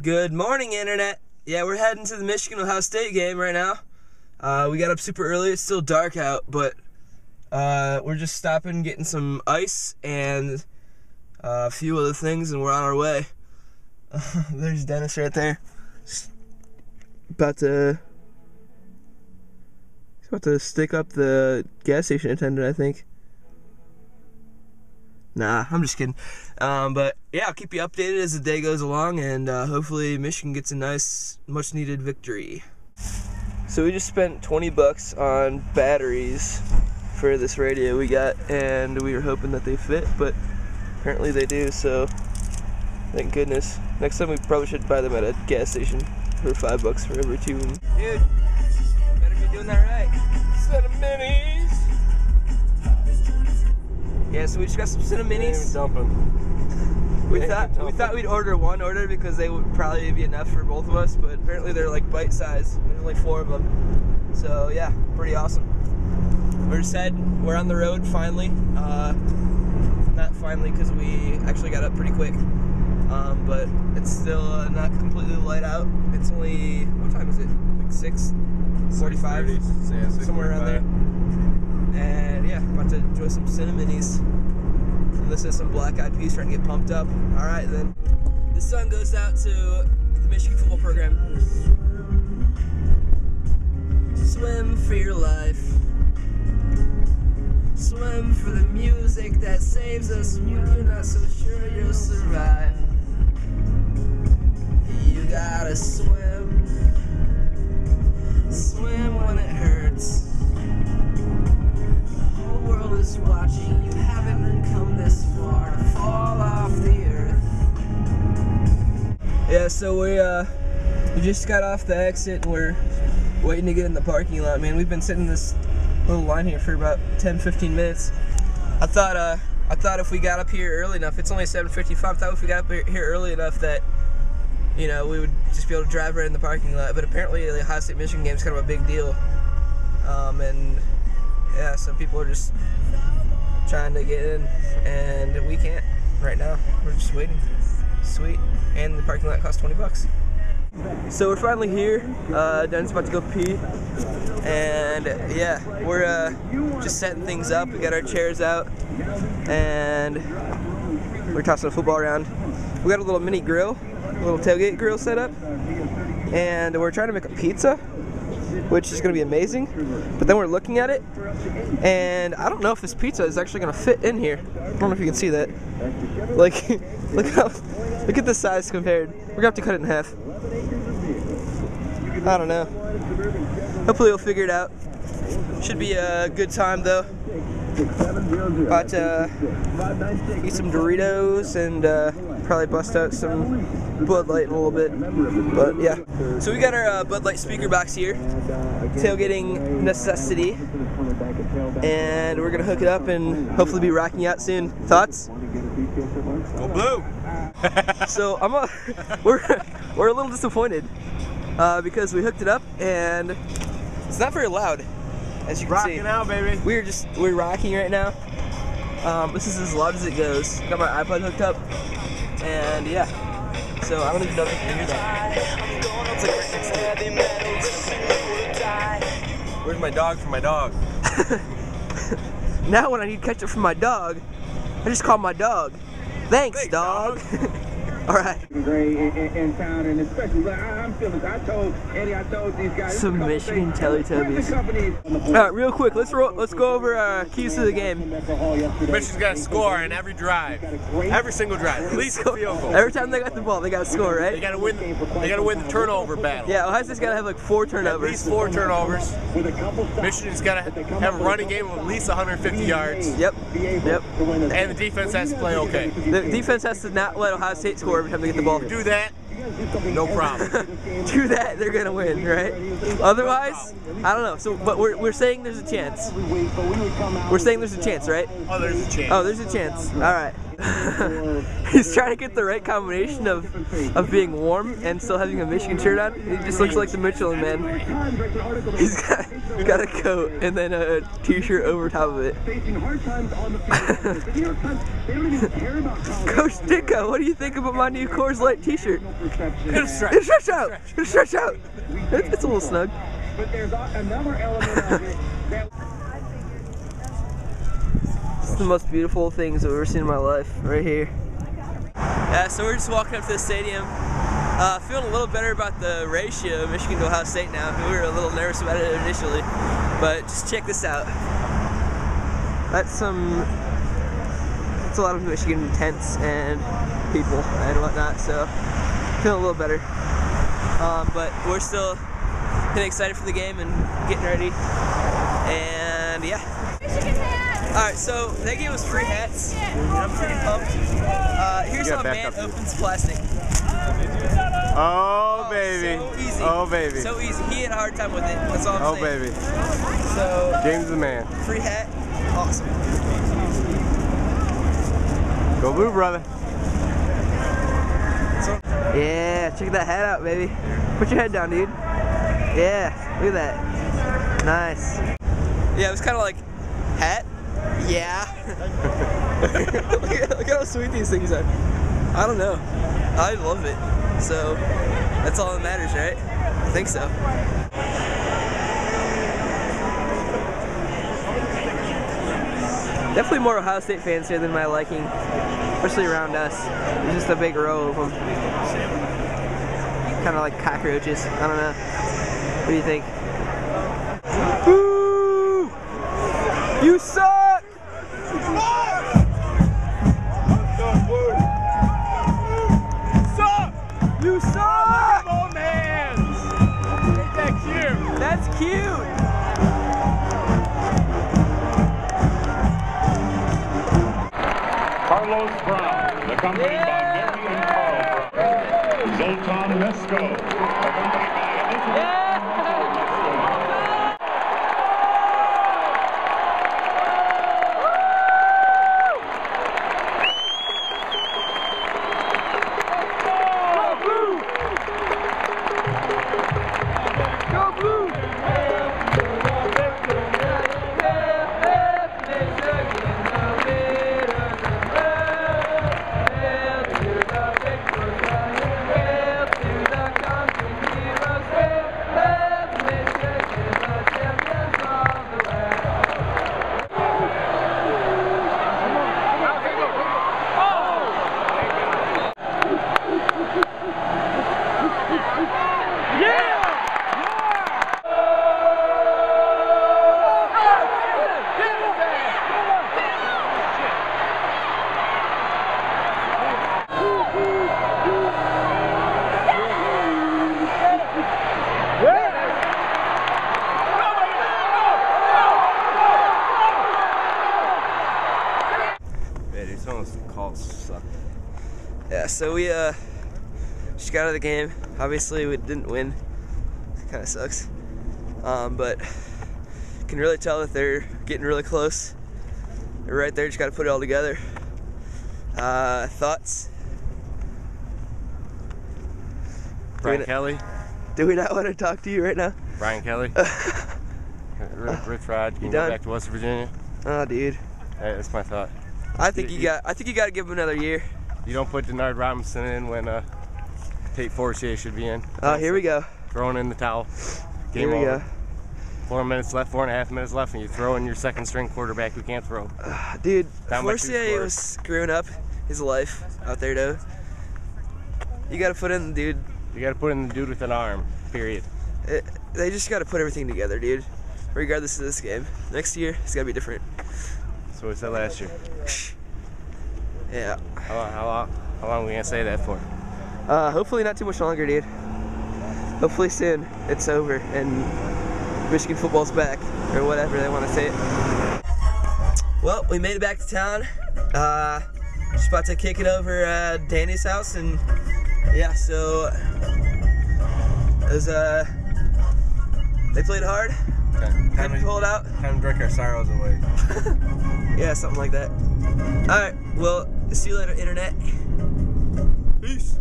Good morning, Internet. Yeah, we're heading to the Michigan Ohio State game right now. Uh, we got up super early. It's still dark out, but uh, we're just stopping, getting some ice and uh, a few other things, and we're on our way. there's Dennis right there. About to. He's about to stick up the gas station attendant, I think. Nah, I'm just kidding. Um, but yeah, I'll keep you updated as the day goes along, and uh, hopefully Michigan gets a nice, much needed victory. So we just spent 20 bucks on batteries for this radio we got, and we were hoping that they fit, but apparently they do. So thank goodness. Next time we probably should buy them at a gas station for five bucks for every two. Dude, better be doing that right. Of minis. Yeah, so we just got some Cini-minis. We thought we thought we'd order one order because they would probably be enough for both of us, but apparently they're like bite size. There's only four of them, so yeah, pretty awesome. We're just head. We're on the road finally. Uh, not finally because we actually got up pretty quick, um, but it's still uh, not completely light out. It's only what time is it? Like six forty-five, Yeah, somewhere around there. And yeah, about to enjoy some Cini-minis. And this is some Black Eyed Peas trying to get pumped up. All right, then. This song goes out to the Michigan football program. Swim for your life. Swim for the music that saves us when you're not so sure you'll survive. You gotta swim. Swim when it hurts. Is watching. You haven't come this far fall off the earth. Yeah, so we uh we just got off the exit and we're waiting to get in the parking lot, man. We've been sitting in this little line here for about 10 15 minutes. I thought uh I thought if we got up here early enough, it's only 7:55. I thought if we got up here early enough that you know, we would just be able to drive right in the parking lot. But apparently, the Ohio State Michigan game is kind of a big deal. Um, and yeah, some people are just trying to get in, and we can't right now. We're just waiting. Sweet. And the parking lot costs 20 bucks. So we're finally here. Uh, about to go pee. And yeah, we're uh, just setting things up. We got our chairs out. And we're tossing a football around. We got a little mini grill, a little tailgate grill set up. And we're trying to make a pizza, which is going to be amazing. But then we're looking at it, and I don't know if this pizza is actually going to fit in here. I don't know if you can see that. Like, look how, look at the size compared. We're gonna have to cut it in half. I don't know. Hopefully we'll figure it out. Should be a good time though. About to eat some Doritos and uh, probably bust out some Bud Light in a little bit. But yeah. So we got our uh, Bud Light speaker box here. Tailgating necessity. And we're gonna hook it up and hopefully be rocking out soon. Thoughts? Go blue. so I'm a, we're we're a little disappointed uh, because we hooked it up and it's not very loud, as you can Rocking see. out, baby. We're just we're rocking right now. Um, this is as loud as it goes. Got my iPod hooked up, and yeah. So I don't even know if you can hear that. It's like right next to Where's my dog for my dog? Now when I need ketchup for my dog, I just call my dog. Thanks, Thanks, dog. All right. great in, in, in town, and especially like, I, I'm feeling. I told Eddie, I told these guys. Some there's a couple Michigan things- Teletubbies. companies on the All right, real quick, let's ro- let's go over uh, keys to the game. Michigan's got to score in every drive, every single drive, at least a field goal. Every time they got the ball, they got to score, right? They right? got to win. They got to win the turnover battle. Yeah, Ohio State's got to have like four turnovers. At least four turnovers. With a couple stops, Michigan's got to have a running game of at least 150 yards, Yep. Yep. to win the and the defense has to play okay. The defense has to not let Ohio State score every time they get the ball. Do that, no problem. Do that, they're gonna win, right? Otherwise, I don't know. So, but we're, we're saying there's a chance. every week, but we would come out We're saying there's a chance, right? Oh, there's a chance. Oh, there's a chance. All right. He's trying to get the right combination of of being warm and still having a Michigan shirt on. He just looks like the Michelin man. He's got got a coat and then a t-shirt over top of it. Facing hard times on the field. The New York Times, they don't even care about college. Coach Dicko, what do you think about my new Coors Light t-shirt? Perception. It'll stretch. It's stretch out. It's stretch out. It's, it's a little snug. But there's another element of it that It's the most beautiful things I've ever seen in my life, right here. Yeah, so we're just walking up to the stadium. Uh, feeling a little better about the ratio of Michigan to Ohio State now. We were a little nervous about it initially, but just check this out. That's some. That's a lot of Michigan tents and people and whatnot. So feeling a little better. Um, but we're still getting excited for the game and getting ready. And yeah. All right, so they gave us free hats. And I'm pretty pumped. Uh, here's how a man opens plastic. Oh, baby. So. Oh, baby. So easy. He had a hard time with it. That's all I'm Oh, saying. baby. So James the man. free hat, awesome. Go blue, brother. Yeah, check that hat out, baby. Put your head down, dude. Yeah, look at that. Nice. Yeah, it was kind of like hat. Yeah. look, at, look at how sweet these things are. I don't know. I love it. So that's all that matters, right? I think so. Definitely more Ohio State fans here than my liking, especially around us. There's just a big row of them. Kind of like cockroaches. I don't know. What do you think? Boo! You suck! You suck! Oh, man. Ain't that cute? That's cute! Carlos Brown, accompanied by of the game. Obviously, we didn't win. Kind of sucks. Um, but can really tell that they're getting really close. They're right there. Just got to put it all together. Uh, thoughts? Brian it. Kelly. Do we not want to talk to you right now? Brian Kelly. Rich, Rich Rod can You go back to West Virginia. Oh, dude. Hey, that's my thought. I think you You- got. I think you got to give him another year. You don't put Denard Robinson in when uh, Tate Forcier should be in. Oh, here we go. Throwing in the towel. Game Here we over. go. Four minutes left, four and a half minutes left, and you throw in your second string quarterback who can't throw. Dude, Down Forcier was screwing up his life out there, though. You got to put in, dude. You got to put in the dude with an arm. Period. It, they just got to put everything together, dude. Regardless of this game, next year it's got to be different. So what we said last year. Yeah. How long? How long? How long are we gonna say that for? Uh, hopefully not too much longer, dude. Hopefully soon it's over and Michigan football's back, or whatever they want to say it. Well, we made it back to town. Uh, just about to kick it over at Danny's house, and yeah, so it was uh, they played hard. Time Time to pull it out. Time to drink our sorrows away. Yeah, something like that. All right. Well, see you later, internet. Peace.